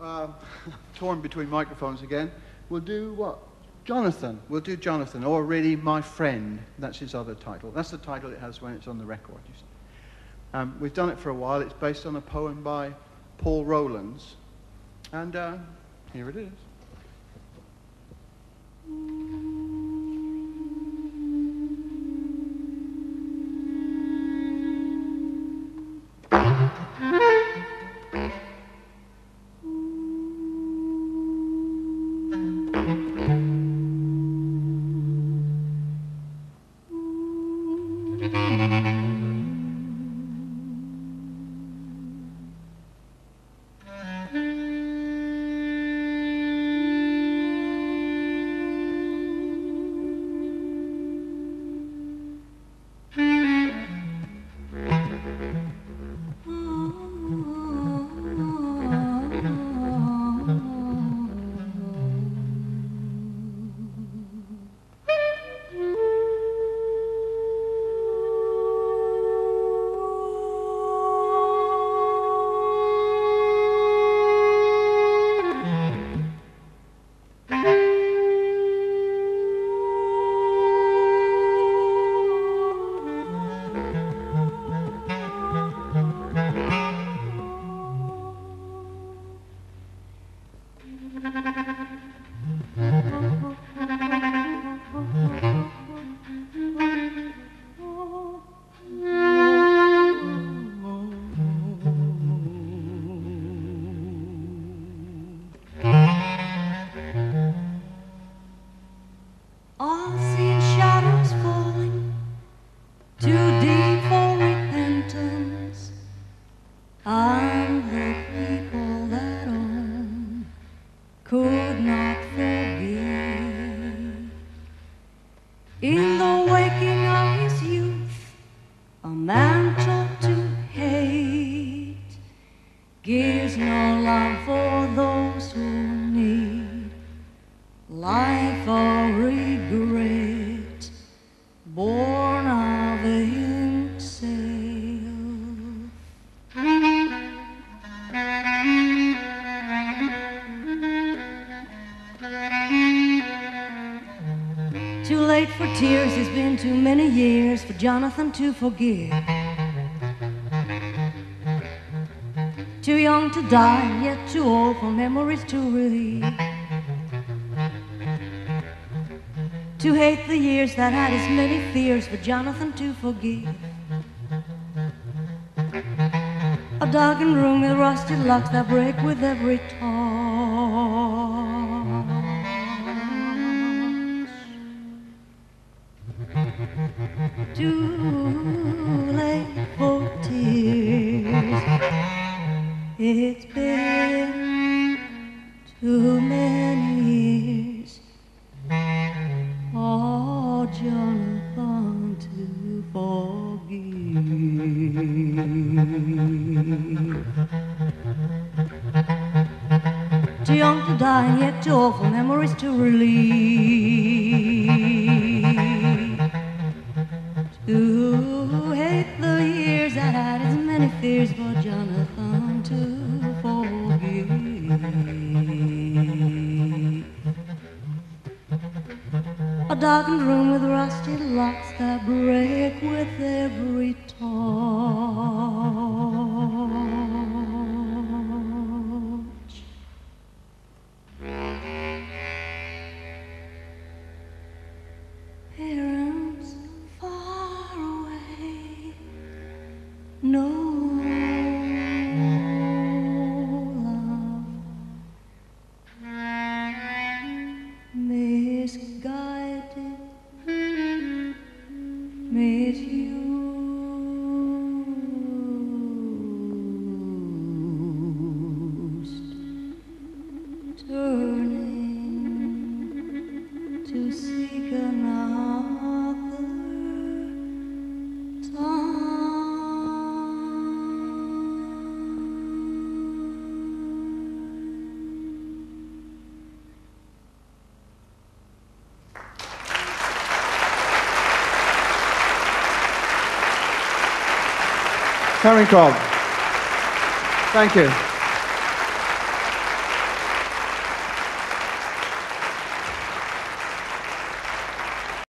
um, torn between microphones again. We'll do what? Jonathan. We'll do Jonathan, or really My Friend. That's his other title. That's the title it has when it's on the record. Um, we've done it for a while. It's based on a poem by Paul Rowlands. And uh, here it is. In the waking of his youth, a man taught to hate gives no love for those who need life. Jonathan to forgive. Too young to die, yet too old for memories to relieve. To hate the years that had as many fears for Jonathan to forgive. A darkened room with rusted locks that break with every It's been too many years. Oh, Jonathan, to forgive. Too young to die, and yet too awful memories to relieve. To hate the years that had as many fears for Jonathan. darkened room with rusty locks that break with every torch. Parents far away, no. Karin Krog. Thank you.